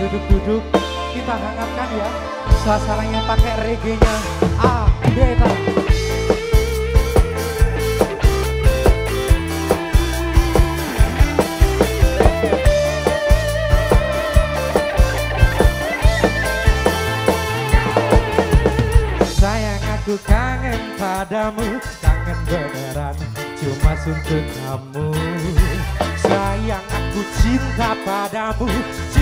duduk-duduk kita hangatkan ya suasananya pakai reggae-nya. Ah, beta. Sayang aku kangen padamu Kangen beneran cuma untuk kamu Sayang aku cinta padamu Cinta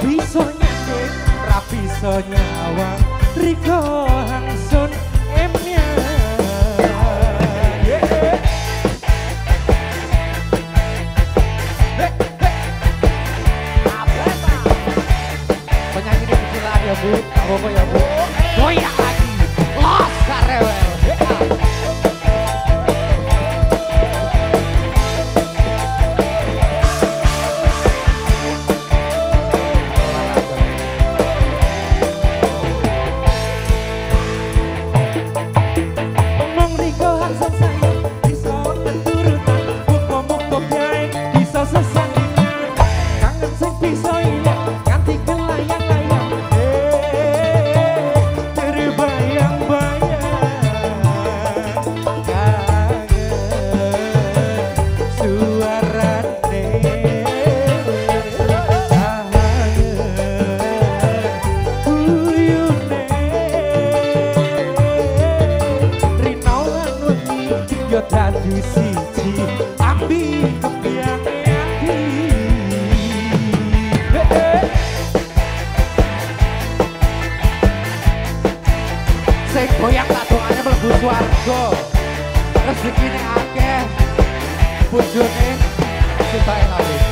bisa nyanding ra bisa nyawang Riko Hangsun Sing goyang tadoane mlebu swarga. Rezekine akeh bojone sitae lali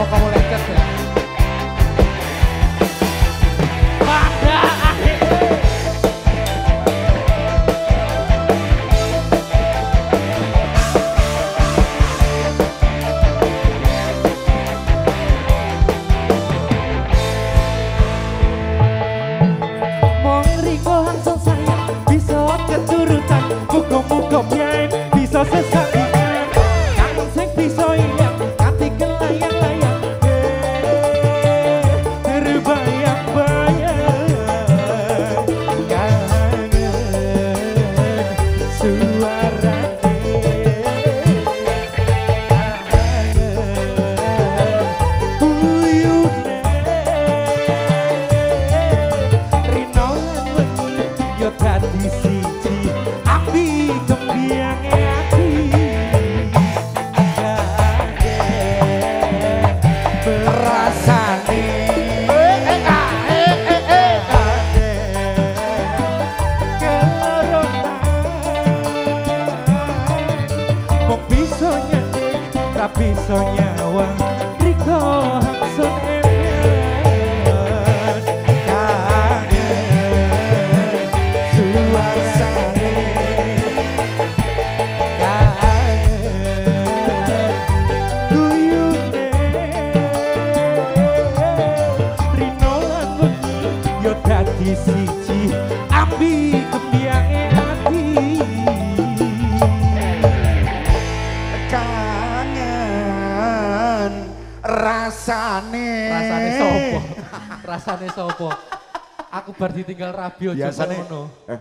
Aku gak tapi so nyawa. Riko rasane. Rasane sopo rasane sopo aku bar ditinggal rabi aja ngono. Eh,